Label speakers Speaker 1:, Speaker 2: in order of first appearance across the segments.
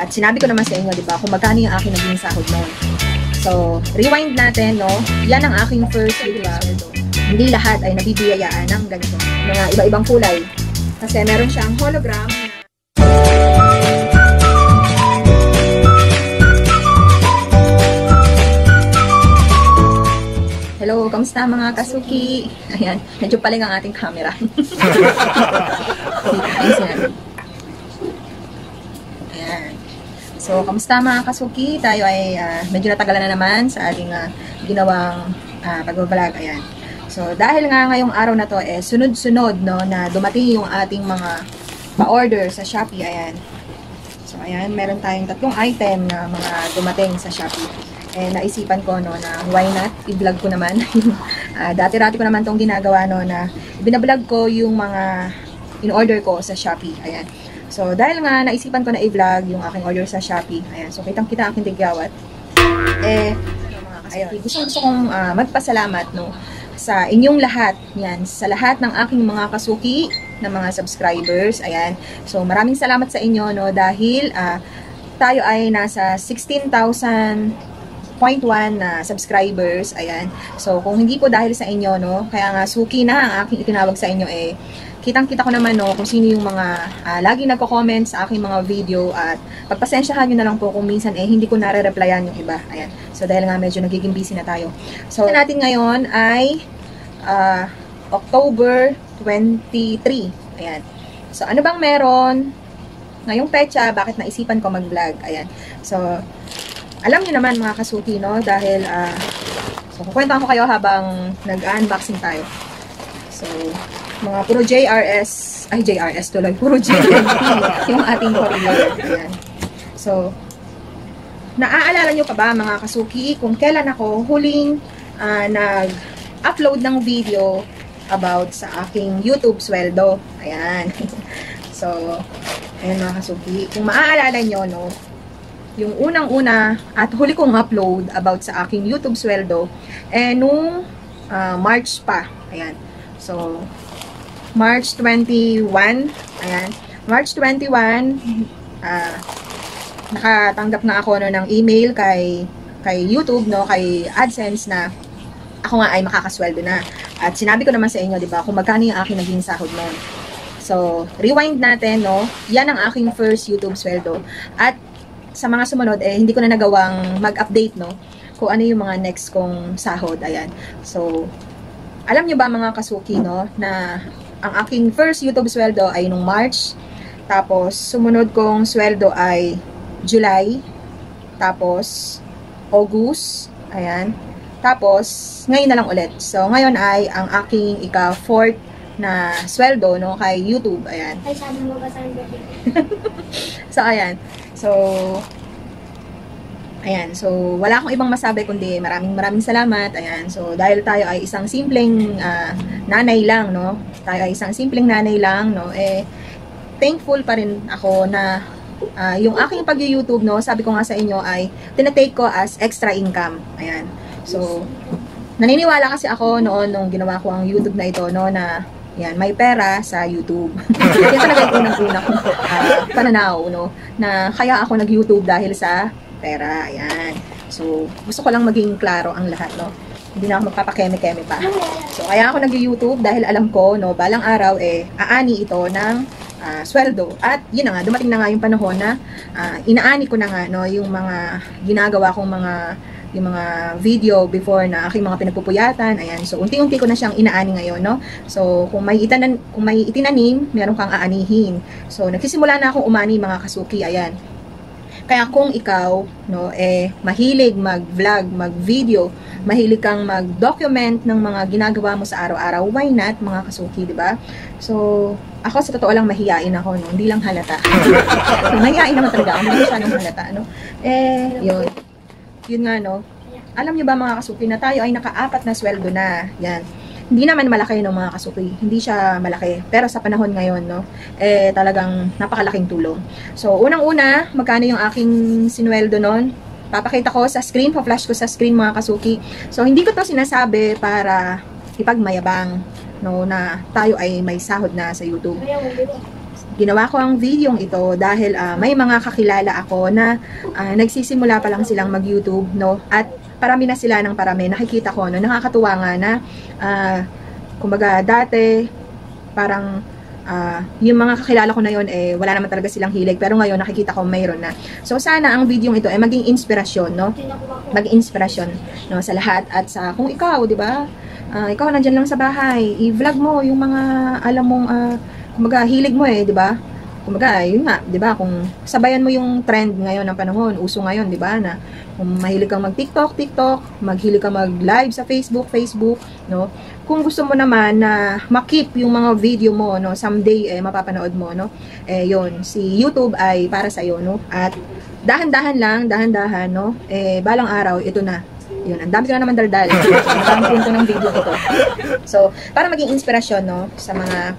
Speaker 1: At sinabi ko naman sa inyo, di ba, kung magkano yung aking naging sahod noon. So, rewind natin, no? Yan ang aking first di ba? Hindi lahat ay nabibiyayaan ng ganito. Mga iba-ibang kulay. Kasi meron siyang hologram. Hello, kamusta mga kasuki? Ayan, medyo paling ang ating camera. Ayan. So, kamusta mga kasuki? Tayo ay ah, medyo natagalan na naman sa ating ah, ginawang uh, pagbabalag. Ayan. So, dahil nga ngayong araw na to, eh, sunod-sunod no, na dumating yung ating mga pa-order sa Shopee. Ayan. So, ayan, meron tayong tatlong item na mga dumating sa Shopee. Eh, naisipan ko no, na why not, i-vlog ko naman. uh, dati-rati ko naman tong ginagawa no, na binablog ko yung mga in-order ko sa Shopee. Ayan. So, dahil nga naisipan ko na i-vlog yung aking order sa Shopee. Ayan. So, kitang-kita aking tigyawat. Eh, ayun. Gusto, gusto kong uh, magpasalamat no, sa inyong lahat. Yan. Sa lahat ng aking mga kasuki na mga subscribers. Ayan. So, maraming salamat sa inyo no, dahil uh, tayo ay nasa 16,000 0.1 na subscribers. Ayan. So, kung hindi po dahil sa inyo, no, kaya nga suki na ang aking itinawag sa inyo eh, kitang-kita ko naman no kung sino yung mga uh, lagi nagko-comment sa aking mga video at pagpasensyahan nyo na lang po kung minsan eh hindi ko nare-replyan yung iba. Ayan. So dahil nga medyo nagiging busy na tayo. So natin ngayon ay uh, October 23. Ayan. So ano bang meron ngayong pecha, bakit naisipan ko mag-vlog? Ayan. So alam niyo naman mga kasuki, no? Dahil, uh, so, kukwentaan ko kayo habang nag-unboxing tayo. So, mga puro JRS, ay JRS tuloy, puro JNT, yung ating courier. Ayan. So, naaalala nyo pa ba mga kasuki kung kailan ako huling uh, nag-upload ng video about sa aking YouTube sweldo. Ayan. so, ayan mga kasuki. Kung maaalala nyo, no, yung unang-una at huli kong upload about sa aking YouTube sweldo eh nung uh, March pa. Ayan. So, March 21. Ayan. March 21, uh, nakatanggap na ako no, ng email kay kay YouTube, no, kay AdSense na ako nga ay makakasweldo na. At sinabi ko naman sa inyo, di ba, kung magkano yung aking naging sahod noon. So, rewind natin, no? Yan ang aking first YouTube sweldo. At sa mga sumunod, eh, hindi ko na nagawang mag-update, no? Kung ano yung mga next kong sahod. Ayan. So, alam nyo ba mga kasuki, no? Na ang aking first YouTube sweldo ay nung March. Tapos, sumunod kong sweldo ay July. Tapos, August. Ayan. Tapos, ngayon na lang ulit. So, ngayon ay ang aking ika-fourth na sweldo no kay YouTube. Ayan.
Speaker 2: Ay, sabi mo ba sa
Speaker 1: So, ayan. So, ayan. So, wala akong ibang masabi kundi maraming maraming salamat. Ayan. So, dahil tayo ay isang simpleng uh, nanay lang, no? Tayo ay isang simpleng nanay lang, no? Eh, thankful pa rin ako na uh, yung aking pag-YouTube, no? Sabi ko nga sa inyo ay tinatake ko as extra income. Ayan. So, naniniwala kasi ako noon nung ginawa ko ang YouTube na ito, no? Na yan, may pera sa YouTube. Yan talaga yung unang-unang uh, pananaw, no? Na kaya ako nag-YouTube dahil sa pera. Ayan. So, gusto ko lang maging klaro ang lahat, no? Hindi na ako magpapakeme-keme pa. So, kaya ako nag-YouTube dahil alam ko, no, balang araw, eh, aani ito ng uh, sweldo. At, yun na nga, dumating na nga yung panahon na uh, inaani ko na nga, no, yung mga ginagawa kong mga yung mga video before na aking mga pinagpupuyatan. Ayan. So, unti-unti ko na siyang inaani ngayon, no? So, kung may, itanan, kung may itinanim, meron kang aanihin. So, nagsisimula na akong umani mga kasuki. Ayan. Kaya kung ikaw, no, eh, mahilig mag-vlog, mag-video, mahilig kang mag-document ng mga ginagawa mo sa araw-araw, why not, mga kasuki, di ba? So, ako sa totoo lang mahiyain ako, no? Hindi lang halata. so, mahiyain naman talaga ako, hindi masyadong halata, no? Eh, yun yun nga no, alam niyo ba mga kasuki na tayo ay nakaapat na sweldo na. Yan. Hindi naman malaki no mga kasuki. Hindi siya malaki. Pero sa panahon ngayon no, eh talagang napakalaking tulong. So unang-una, magkano yung aking sinweldo noon? Papakita ko sa screen, pa-flash ko sa screen mga kasuki. So hindi ko to sinasabi para ipagmayabang no na tayo ay may sahod na sa YouTube. ginawa ko ang video ito dahil uh, may mga kakilala ako na uh, nagsisimula pa lang silang mag-YouTube, no? At parami na sila ng parami. Nakikita ko, no? Nakakatuwa nga na, uh, kumbaga, dati, parang uh, yung mga kakilala ko na yon eh wala naman talaga silang hilig pero ngayon nakikita ko mayroon na. So sana ang video ito ay maging inspirasyon, no? Maging inspirasyon no sa lahat at sa kung ikaw, 'di ba? Uh, ikaw nandiyan lang sa bahay, i-vlog mo yung mga alam mong uh, kumbaga hilig mo eh, 'di ba? Kumbaga, yun nga, 'di ba? Kung sabayan mo yung trend ngayon ng panahon, uso ngayon, 'di ba, na kung mahilig kang mag-TikTok, TikTok, maghilig kang mag-live sa Facebook, Facebook, no? Kung gusto mo naman na makip yung mga video mo, no, someday eh mapapanood mo, no? Eh 'yon, si YouTube ay para sa iyo, no? At dahan-dahan lang, dahan-dahan, no? Eh balang araw ito na. Yun, ang dami ko na naman daldal. Ang punto ng video ito. So, para maging inspirasyon, no, sa mga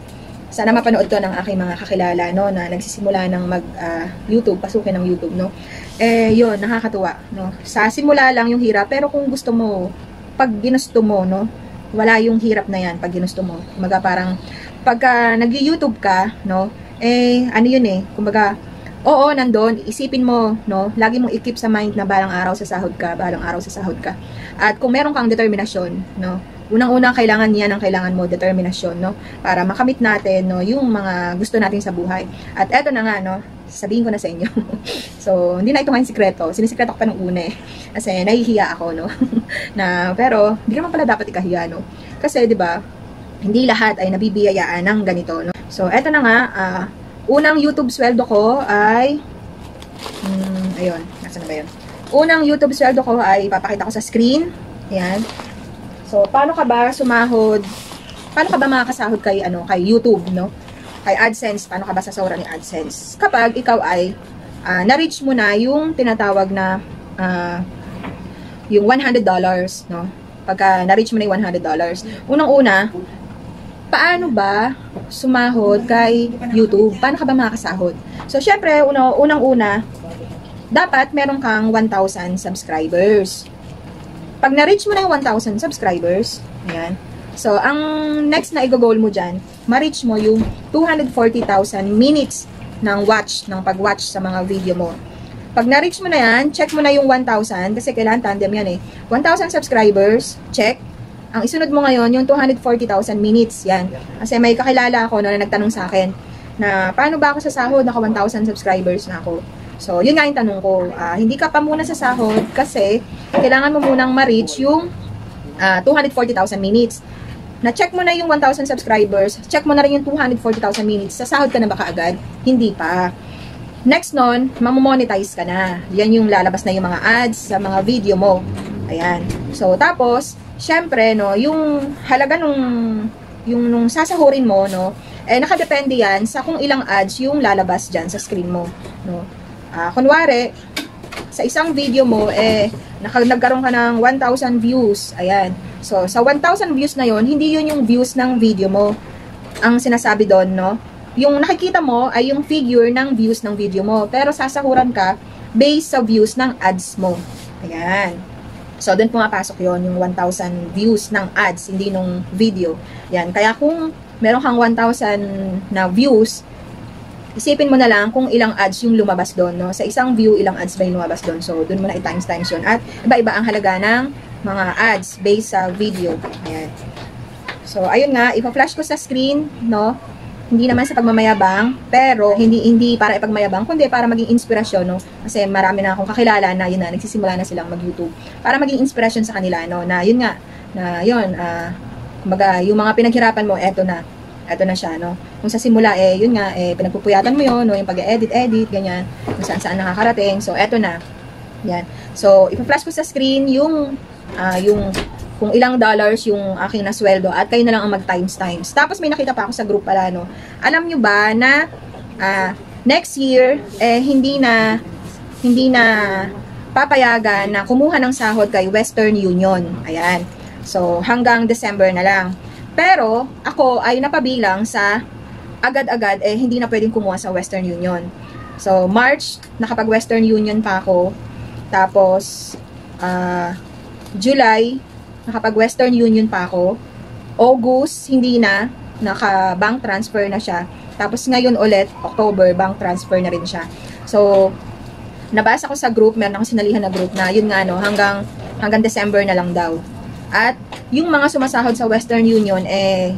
Speaker 1: sana mapanood to ng aking mga kakilala no na nagsisimula ng mag uh, YouTube, pasukin ng YouTube no. Eh yun, nakakatuwa no. Sa simula lang yung hirap pero kung gusto mo pag ginusto mo no, wala yung hirap na yan pag ginusto mo. Kumbaga parang pagka nag-YouTube ka no, eh ano yun eh, kumbaga Oo, nandoon, isipin mo, no? Lagi mong i-keep sa mind na balang araw sa sahod ka, balang araw sa sahod ka. At kung meron kang determinasyon, no? Unang-unang kailangan niya ng kailangan mo, determinasyon, no? Para makamit natin, no, yung mga gusto natin sa buhay. At eto na nga, no, sabihin ko na sa inyo. so, hindi na ito ngayon sikreto. Sinisikreto ko pa nung una eh. Kasi nahihiya ako, no? na, pero, hindi naman pala dapat ikahiya, no? Kasi, di ba, hindi lahat ay nabibiyayaan ng ganito, no? So, eto na nga, uh, unang YouTube sweldo ko ay, hmm, ayun, nasa na ba yun? Unang YouTube sweldo ko ay papakita ko sa screen. Ayan. So, paano ka ba sumahod? Paano ka ba makakasahod kay, ano, kay YouTube, no? Kay AdSense, paano ka ba sasahura ni AdSense? Kapag ikaw ay uh, na-reach mo na yung tinatawag na uh, yung $100, no? Pagka na-reach mo na yung $100. Unang-una, paano ba sumahod kay YouTube? Paano ka ba makakasahod? So, syempre, unang-una, dapat meron kang 1,000 subscribers. Pag na-reach mo na yung 1,000 subscribers, ayan, so, ang next na i-goal mo dyan, ma-reach mo yung 240,000 minutes ng watch, ng pag-watch sa mga video mo. Pag na-reach mo na yan, check mo na yung 1,000, kasi kailangan tandem yan eh. 1,000 subscribers, check. Ang isunod mo ngayon, yung 240,000 minutes, yan. Kasi may kakilala ako na nagtanong sa akin, na paano ba ako sa sahod, naka 1,000 subscribers na ako. So, yun nga yung tanong ko. Uh, hindi ka pa muna sa sahod kasi kailangan mo munang ma-reach yung uh, ah, 240,000 minutes. Na-check mo na yung 1,000 subscribers, check mo na rin yung 240,000 minutes. Sa sahod ka na ba kaagad? Hindi pa. Next nun, mamomonetize ka na. Yan yung lalabas na yung mga ads sa mga video mo. Ayan. So, tapos, syempre, no, yung halaga nung, yung nung sasahurin mo, no, eh, nakadepende yan sa kung ilang ads yung lalabas dyan sa screen mo, no. Uh, kunwari, sa isang video mo, eh, nagkaroon ka ng 1,000 views. Ayan. So, sa 1,000 views na yon hindi yun yung views ng video mo. Ang sinasabi doon, no? Yung nakikita mo ay yung figure ng views ng video mo. Pero sasahuran ka based sa views ng ads mo. Ayan. So, doon pumapasok yon yung 1,000 views ng ads, hindi nung video. Yan. Kaya kung meron kang 1,000 na views, isipin mo na lang kung ilang ads yung lumabas doon, no? Sa isang view, ilang ads ba yung lumabas doon. So, doon mo na i-times times yun. At iba-iba ang halaga ng mga ads based sa video. Ayan. So, ayun nga, ipa-flash ko sa screen, no? Hindi naman sa pagmamayabang, pero hindi hindi para ipagmayabang, kundi para maging inspirasyon, no? Kasi marami na akong kakilala na yun na, nagsisimula na silang mag-YouTube. Para maging inspirasyon sa kanila, no? Na yun nga, na yun, uh, kumbaga, yung mga pinaghirapan mo, eto na, eto na siya, no? Kung sa simula, eh, yun nga, eh, pinagpupuyatan mo yun, no? Yung pag-edit-edit, ganyan, kung saan-saan nakakarating. So, eto na. Yan. So, ipa-flash ko sa screen yung, uh, yung, kung ilang dollars yung aking nasweldo at kayo na lang ang mag-times times. Tapos, may nakita pa ako sa group pala, no? Alam nyo ba na, uh, next year, eh, hindi na, hindi na, papayagan na kumuha ng sahod kay Western Union. Ayan. So, hanggang December na lang. Pero, ako ay napabilang sa agad-agad, eh, hindi na pwedeng kumuha sa Western Union. So, March, nakapag-Western Union pa ako. Tapos, uh, July, nakapag-Western Union pa ako. August, hindi na. Naka-bank transfer na siya. Tapos ngayon ulit, October, bank transfer na rin siya. So, nabasa ko sa group, meron akong sinalihan na group na yun nga no, hanggang, hanggang December na lang daw. At yung mga sumasahod sa Western Union, eh,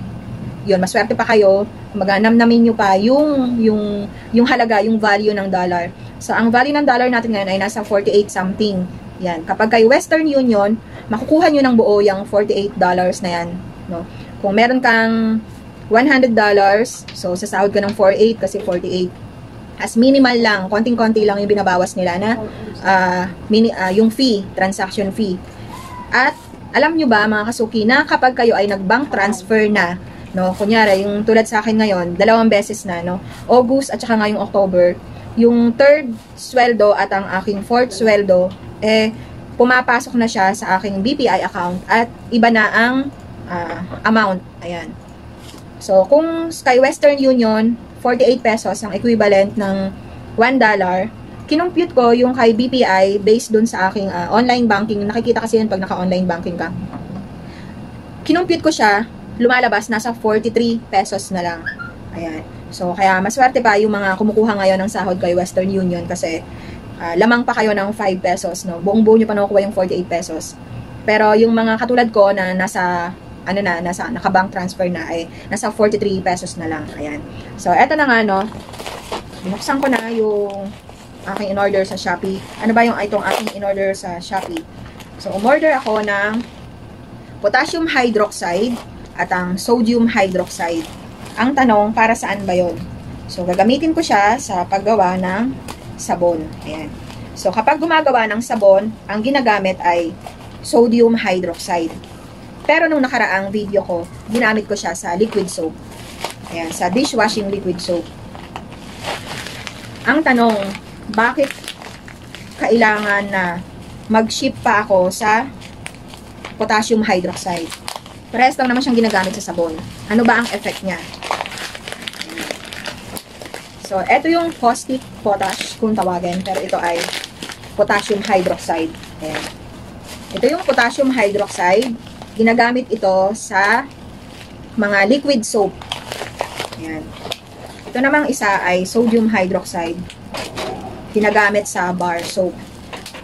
Speaker 1: yun, maswerte pa kayo, maganamnamin nyo pa yung, yung, yung halaga, yung value ng dollar. So, ang value ng dollar natin ngayon ay nasa 48 something. Yan. Kapag kay Western Union, makukuha nyo ng buo yung 48 dollars na yan. No? Kung meron kang $100, so sasahod ka ng 48 kasi 48. As minimal lang, konting-konti lang yung binabawas nila na uh, mini, uh, yung fee, transaction fee. At alam nyo ba mga kasuki na kapag kayo ay nag-bank transfer na, no, kunyari yung tulad sa akin ngayon, dalawang beses na, no, August at saka ngayong October, yung third sweldo at ang aking fourth sweldo, eh, pumapasok na siya sa aking BPI account at iba na ang uh, amount. Ayan. So, kung Sky Western Union, 48 pesos ang equivalent ng $1, kinumpute ko yung kay BPI based dun sa aking uh, online banking. Nakikita kasi yun pag naka-online banking ka. Kinumpute ko siya, lumalabas, nasa 43 pesos na lang. Ayan. So, kaya maswerte pa yung mga kumukuha ngayon ng sahod kay Western Union kasi uh, lamang pa kayo ng 5 pesos, no? Buong buo nyo pa nakukuha yung 48 pesos. Pero yung mga katulad ko na nasa ano na, nasa naka-bank transfer na ay nasa 43 pesos na lang. Ayan. So, eto na nga, no. Binuksan ko na yung aking in-order sa Shopee. Ano ba yung itong aking in-order sa Shopee? So, umorder ako ng potassium hydroxide at ang sodium hydroxide. Ang tanong, para saan ba yon? So, gagamitin ko siya sa paggawa ng sabon. Ayan. So, kapag gumagawa ng sabon, ang ginagamit ay sodium hydroxide. Pero nung nakaraang video ko, ginamit ko siya sa liquid soap. Ayan, sa dishwashing liquid soap. Ang tanong, bakit kailangan na mag-ship pa ako sa potassium hydroxide? Parehas lang naman siyang ginagamit sa sabon. Ano ba ang effect niya? So, ito yung caustic potash kung tawagin. Pero ito ay potassium hydroxide. Ayan. Ito yung potassium hydroxide ginagamit ito sa mga liquid soap. Ayan. Ito namang isa ay sodium hydroxide. Ginagamit sa bar soap.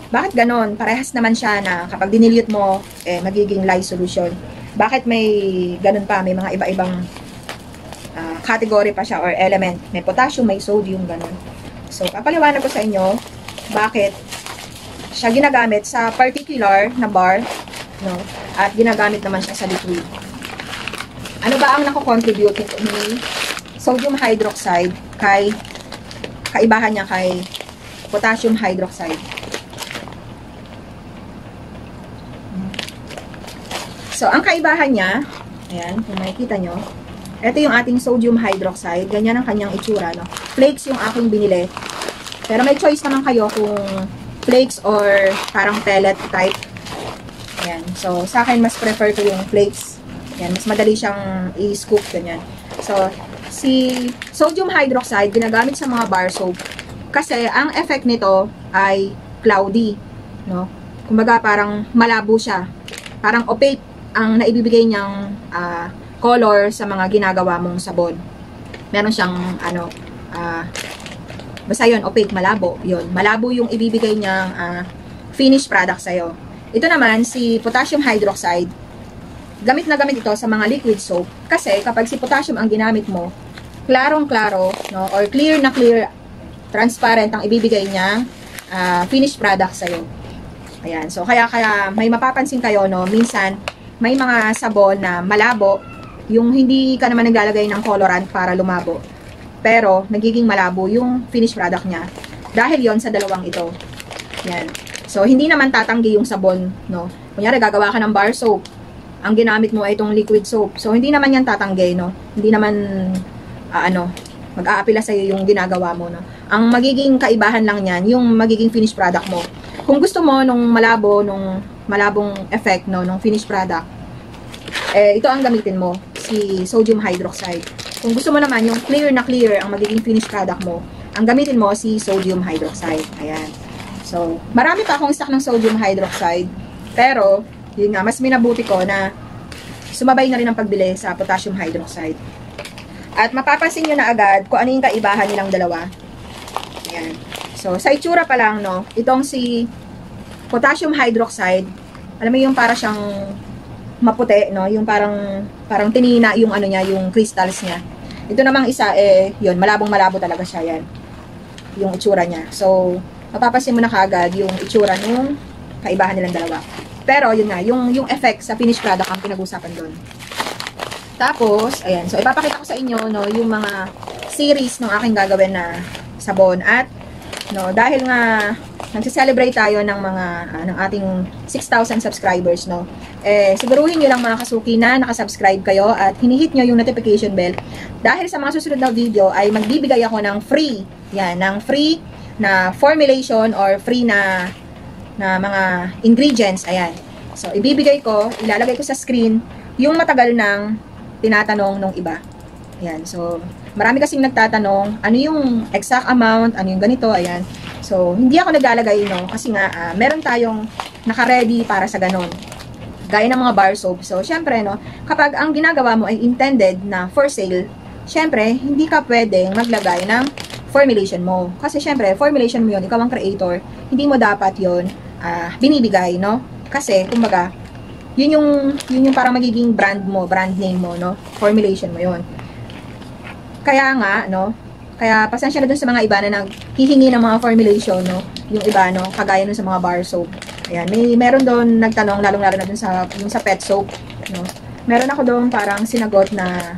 Speaker 1: Bakit ganon? Parehas naman siya na kapag dinilute mo, eh, magiging lye solution. Bakit may ganon pa? May mga iba-ibang uh, category pa siya or element. May potassium, may sodium, ganon. So, papaliwanag ko sa inyo bakit siya ginagamit sa particular na bar no? At ginagamit naman siya sa liquid. Ano ba ang nako-contribute ni sodium hydroxide kay kaibahan niya kay potassium hydroxide? So, ang kaibahan niya, ayan, kung makikita nyo, ito yung ating sodium hydroxide. Ganyan ang kanyang itsura, no? Flakes yung aking binili. Pero may choice naman kayo kung flakes or parang pellet type Ayan. So, sa akin, mas prefer ko yung flakes. Ayan. Mas madali siyang i-scoop. Ganyan. So, si sodium hydroxide, ginagamit sa mga bar soap. Kasi, ang effect nito ay cloudy. No? Kumbaga, parang malabo siya. Parang opaque ang naibibigay niyang uh, color sa mga ginagawa mong sabon. Meron siyang, ano, uh, basta yun, opaque, malabo. Yun. Malabo yung ibibigay niyang uh, finished product sa'yo. Ito naman, si potassium hydroxide, gamit na gamit ito sa mga liquid soap. Kasi kapag si potassium ang ginamit mo, klarong-klaro, no, or clear na clear, transparent ang ibibigay niya uh, finished product sa'yo. Ayan. So, kaya, kaya may mapapansin kayo, no, minsan, may mga sabon na malabo, yung hindi ka naman naglalagay ng colorant para lumabo. Pero, nagiging malabo yung finished product niya. Dahil yon sa dalawang ito. Yan. So, hindi naman tatanggi yung sabon, no? Kunyari, gagawa ka ng bar soap. Ang ginamit mo ay itong liquid soap. So, hindi naman yan tatanggi, no? Hindi naman, uh, ano, mag-aapila sa'yo yung ginagawa mo, no? Ang magiging kaibahan lang yan, yung magiging finished product mo. Kung gusto mo nung malabo, nung malabong effect, no, nung finished product, eh, ito ang gamitin mo, si sodium hydroxide. Kung gusto mo naman yung clear na clear ang magiging finished product mo, ang gamitin mo si sodium hydroxide. Ayan. So, marami pa akong stock ng sodium hydroxide. Pero, yun nga, mas minabuti ko na sumabay na rin ang pagbili sa potassium hydroxide. At mapapansin nyo na agad kung ano yung kaibahan nilang dalawa. Ayan. So, sa itsura pa lang, no, itong si potassium hydroxide, alam mo yung para siyang maputi, no, yung parang, parang tinina yung ano niya, yung crystals niya. Ito namang isa, eh, yun, malabong malabo talaga siya, yan. Yung itsura niya. So, mapapansin mo na kagad yung itsura ng kaibahan nilang dalawa. Pero, yun nga, yung, yung effect sa finished product ang pinag-usapan doon. Tapos, ayan. So, ipapakita ko sa inyo, no, yung mga series ng aking gagawin na sabon. At, no, dahil nga, nagse-celebrate tayo ng mga, uh, ng ating 6,000 subscribers, no. Eh, siguruhin nyo lang mga kasuki na nakasubscribe kayo at hinihit nyo yung notification bell. Dahil sa mga susunod na video ay magbibigay ako ng free, yan, ng free na formulation or free na na mga ingredients. Ayan. So, ibibigay ko, ilalagay ko sa screen, yung matagal nang tinatanong nung iba. Ayan. So, marami kasing nagtatanong, ano yung exact amount, ano yung ganito, ayan. So, hindi ako naglalagay, no, kasi nga, uh, meron tayong naka-ready para sa ganon. Gaya ng mga bar soap. So, syempre, no, kapag ang ginagawa mo ay intended na for sale, syempre, hindi ka pwedeng maglagay ng formulation mo. Kasi syempre, formulation mo yun, ikaw ang creator, hindi mo dapat yon uh, binibigay, no? Kasi, kumbaga, yun yung, yun yung parang magiging brand mo, brand name mo, no? Formulation mo yon Kaya nga, no? Kaya, pasensya na dun sa mga iba na naghihingi ng mga formulation, no? Yung iba, no? Kagaya nun sa mga bar soap. Ayan, may meron doon nagtanong, lalong-lalo na dun sa, yung sa pet soap, no? Meron ako doon parang sinagot na,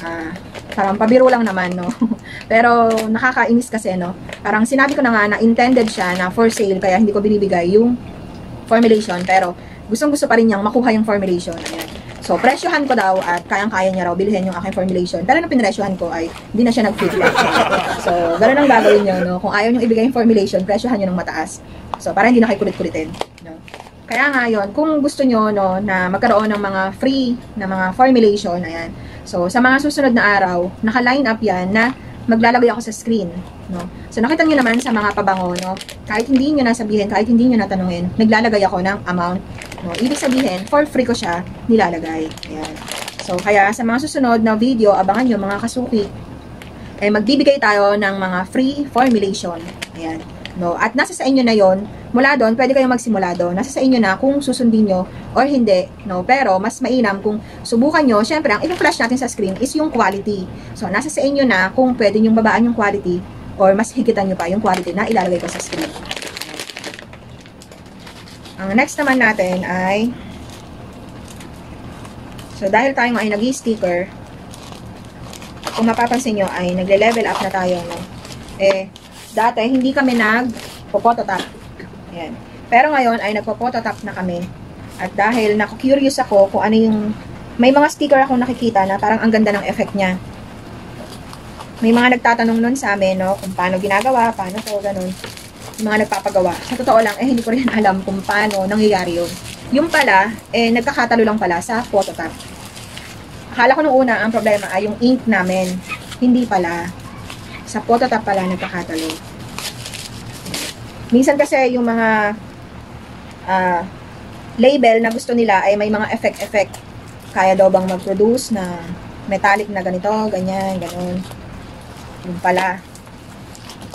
Speaker 1: ah, parang pabiro lang naman, no? Pero nakakainis kasi, no? Parang sinabi ko na nga na intended siya na for sale, kaya hindi ko binibigay yung formulation. Pero gustong gusto pa rin niyang makuha yung formulation. Ayan. So, presyohan ko daw at kayang-kaya niya raw bilhin yung aking formulation. Pero nung pinresyohan ko ay hindi na siya nag-feedback. So, ganoon ang gagawin niyo, no? Kung ayaw niyo ibigay yung formulation, presyohan niyo ng mataas. So, para hindi na kayo kulit-kulitin. No? Kaya nga yun, kung gusto niyo no, na magkaroon ng mga free na mga formulation, ayan. So, sa mga susunod na araw, naka-line up yan na maglalagay ako sa screen. No? So, nakita nyo naman sa mga pabango, no? kahit hindi nyo nasabihin, kahit hindi nyo natanungin, naglalagay ako ng amount. No? Ibig sabihin, for free ko siya nilalagay. Ayan. So, kaya sa mga susunod na video, abangan nyo mga kasuki, eh, magbibigay tayo ng mga free formulation. Ayan. No? At nasa sa inyo na yon mula doon, pwede kayong magsimula doon. Nasa sa inyo na kung susundin nyo or hindi. No? Pero, mas mainam kung subukan nyo, syempre, ang i-flash natin sa screen is yung quality. So, nasa sa inyo na kung pwede nyo babaan yung quality or mas higitan nyo pa yung quality na ilalagay ko sa screen. Ang next naman natin ay So, dahil tayo ay nag-sticker, kung mapapansin nyo ay nagle-level up na tayo, no? Eh, dati hindi kami nag-phototap. Ayan. Pero ngayon ay nagpo-phototap na kami. At dahil naku-curious ako kung ano yung may mga sticker ako nakikita na parang ang ganda ng effect niya. May mga nagtatanong nun sa amin, no, kung paano ginagawa, paano to, ganun. Yung mga nagpapagawa. Sa totoo lang, eh, hindi ko rin alam kung paano nangyayari yun. Yung pala, eh, nagkakatalo lang pala sa phototap. Akala ko nung una, ang problema ay yung ink namin. Hindi pala. Sa phototap pala nagkakatalo. Minsan kasi yung mga uh, label na gusto nila ay may mga effect-effect. Kaya daw bang mag-produce na metallic na ganito, ganyan, ganun. Yung pala.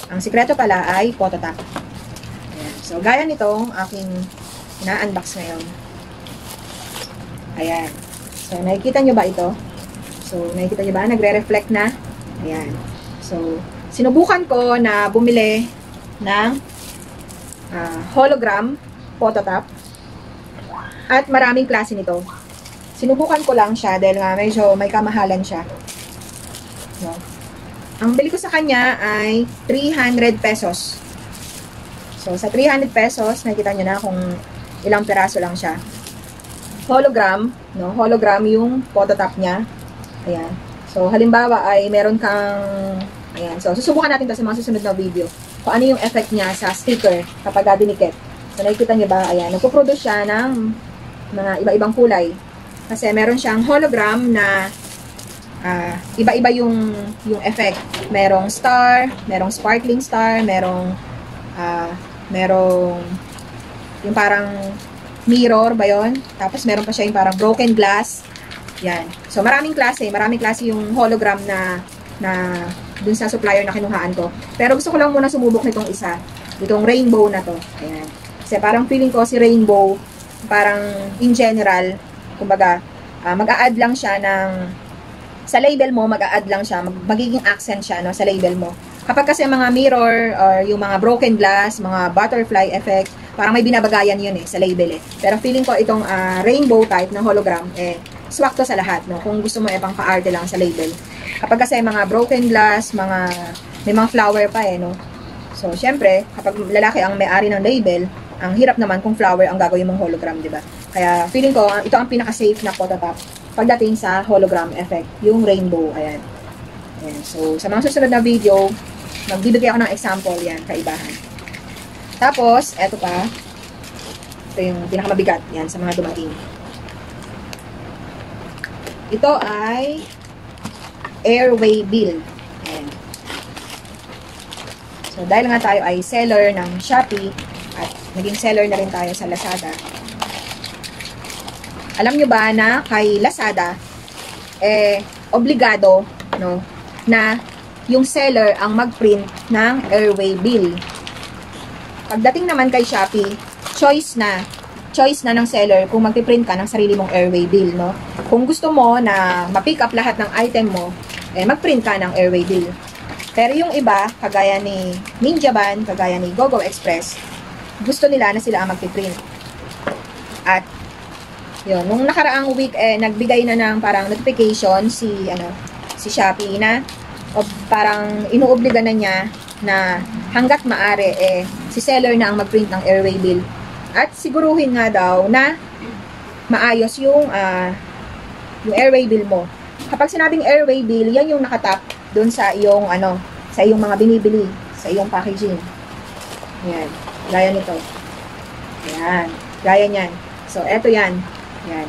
Speaker 1: Ang sikreto pala ay. Ayan. So, gaya nitong aking na-unbox ngayon. Ayan. So, nakikita nyo ba ito? So, nakikita nyo ba? Nagre-reflect na. Ayan. So, sinubukan ko na bumili ng uh, hologram phototap. At maraming klase nito. Sinubukan ko lang siya dahil nga medyo may kamahalan siya. No? Ang bili ko sa kanya ay 300 pesos. So, sa 300 pesos, nakikita nyo na kung ilang peraso lang siya. Hologram, no? Hologram yung phototap niya. Ayan. So, halimbawa ay meron kang ayan. So, susubukan natin to sa mga susunod na video kung ano yung effect niya sa sticker kapag dinikit. So, nakikita niyo ba? Ayan, nagpo-produce siya ng mga iba-ibang kulay. Kasi meron siyang hologram na uh, iba-iba yung, yung effect. Merong star, merong sparkling star, merong uh, merong yung parang mirror ba yon Tapos meron pa siya yung parang broken glass. Yan. So, maraming klase. Maraming klase yung hologram na na dun sa supplier na kinuhaan ko. Pero gusto ko lang muna sumubok nitong isa. Itong rainbow na to. Ayan. Kasi parang feeling ko si rainbow, parang in general, kumbaga, uh, mag-a-add lang siya ng sa label mo, mag-a-add lang siya, mag magiging accent siya no, sa label mo. Kapag kasi mga mirror or yung mga broken glass, mga butterfly effect, parang may binabagayan yun eh, sa label eh. Pero feeling ko itong uh, rainbow type na hologram, eh, swak to sa lahat, no? Kung gusto mo eh, pang pa-arte lang sa label. Kapag kasi mga broken glass, mga, may mga flower pa eh, no? So, syempre, kapag lalaki ang may-ari ng label, ang hirap naman kung flower ang gagawin mong hologram, di ba? Kaya, feeling ko, ito ang pinaka-safe na phototop pagdating sa hologram effect, yung rainbow, ayan. ayan. So, sa mga susunod na video, magbibigay ako ng example yan, kaibahan. Tapos, eto pa, ito yung pinakamabigat, yan, sa mga dumating. Ito ay airway bill. Ayan. So, dahil nga tayo ay seller ng Shopee, at naging seller na rin tayo sa Lazada, alam nyo ba na kay Lazada, eh, obligado, no, na yung seller ang mag-print ng airway bill. Pagdating naman kay Shopee, choice na, choice na ng seller kung magpiprint ka ng sarili mong airway bill, no? Kung gusto mo na ma-pick up lahat ng item mo, eh, mag-print ka ng airway bill. Pero yung iba, kagaya ni Ninja Ban, kagaya ni GoGo Express, gusto nila na sila ang magpiprint. At yun, nung nakaraang week, eh, nagbigay na ng parang notification si, ano, si Shopee na o parang inuobliga na niya na hanggat maari, eh, si seller na ang mag-print ng airway bill. At siguruhin nga daw na maayos yung, uh, yung airway bill mo. Kapag sinabing airway bill, yan yung nakatap dun sa iyong, ano, sa iyong mga binibili, sa iyong packaging. Yan. Gaya nito. Yan. Gaya niyan. So, eto yan. Yan.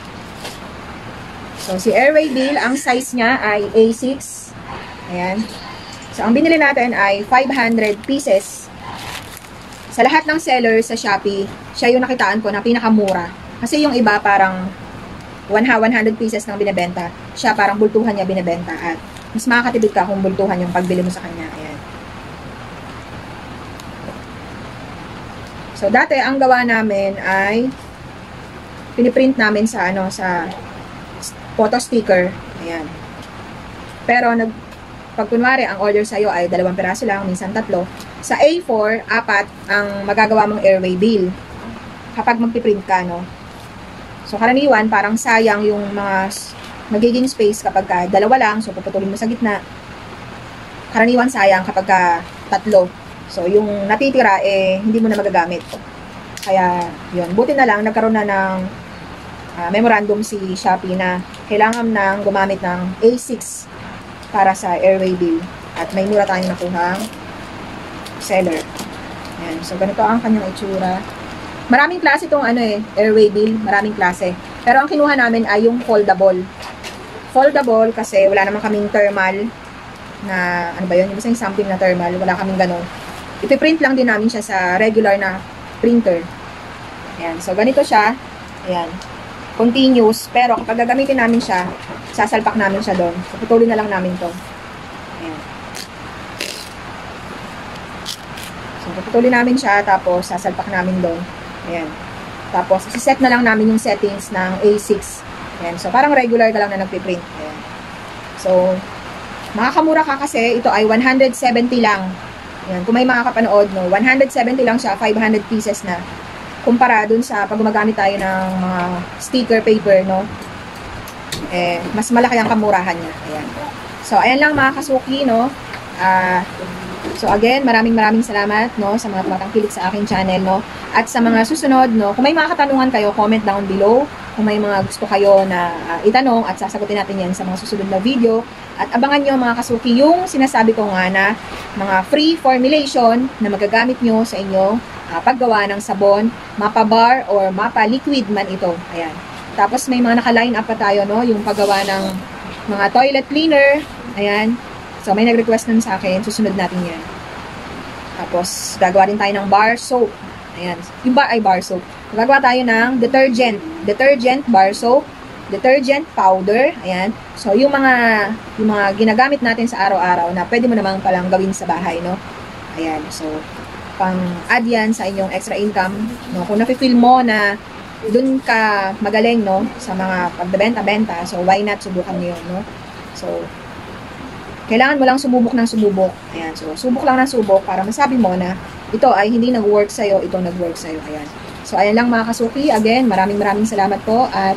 Speaker 1: So, si airway bill, ang size niya ay A6. Ayan. So, ang binili natin ay 500 pieces. Sa lahat ng sellers sa Shopee, siya yung nakitaan ko na pinakamura. Kasi yung iba parang 100 pieces nang binebenta. Siya parang bultuhan niya binebenta. At mas makakatibid ka kung bultuhan yung pagbili mo sa kanya. Ayan. So, dati ang gawa namin ay piniprint namin sa ano sa photo sticker. Ayan. Pero nag pag kunwari ang order sa iyo ay dalawang piraso lang, minsan tatlo. Sa A4, apat ang magagawa mong airway bill kapag magpiprint ka, no? So, karaniwan, parang sayang yung mga magiging space kapag ka dalawa lang, so puputulin mo sa gitna. Karaniwan sayang kapag ka tatlo. So, yung natitira, eh, hindi mo na magagamit. Kaya, yun. Buti na lang, nagkaroon na ng uh, memorandum si Shopee na kailangan nang gumamit ng A6 para sa airway bill. At may mura tayong nakuhang seller. Ayan. So, ganito ang kanyang itsura. Maraming klase itong ano eh, airway bill. Maraming klase. Pero ang kinuha namin ay yung foldable. Foldable kasi wala naman kaming thermal na, ano ba yun? Yung something na thermal. Wala kaming ganun. Ipiprint lang din namin siya sa regular na printer. Ayan. So, ganito siya. Ayan. Continuous. Pero, kapag gagamitin namin siya, sasalpak namin siya doon. So, putulin na lang namin to. Ayan. So, putulin namin siya, tapos sasalpak namin doon. Ayan. Tapos, set na lang namin yung settings ng A6. Ayan. So, parang regular ka lang na nagpiprint. Ayan. So, makakamura ka kasi ito ay 170 lang yan. Kung may mga kapanood, no, 170 lang siya, 500 pieces na. Kumpara dun sa pag gumagamit tayo ng mga sticker paper, no, eh, mas malaki ang kamurahan niya. Ayan. So, ayan lang mga kasuki, no. Ah, uh, so again, maraming maraming salamat, no, sa mga tumatangkilik sa aking channel, no. At sa mga susunod, no, kung may mga katanungan kayo, comment down below. Kung may mga gusto kayo na uh, itanong at sasagutin natin yan sa mga susunod na video. At abangan nyo mga kasuki yung sinasabi ko nga na mga free formulation na magagamit nyo sa inyong uh, paggawa ng sabon, mapa bar or mapa liquid man ito. Ayan. Tapos may mga naka-line up pa tayo, no? Yung paggawa ng mga toilet cleaner. Ayan. So may nag-request nun sa akin. Susunod natin yan. Tapos gagawa din tayo ng bar soap. Ayan. Yung bar ay bar soap. Gagawa tayo ng detergent. Detergent bar soap. detergent powder. Ayan. So, yung mga, yung mga ginagamit natin sa araw-araw na pwede mo naman palang gawin sa bahay, no? Ayan. So, pang-add yan sa inyong extra income. No? Kung nafe-feel mo na dun ka magaling, no? Sa mga pagbebenta-benta. So, why not subukan niyo, no? So, kailangan mo lang sumubok ng sumubok. Ayan. So, subok lang ng subok para masabi mo na ito ay hindi nag-work sa'yo, ito nag-work sa'yo. Ayan. So, ayan lang mga kasuki. Again, maraming maraming salamat po at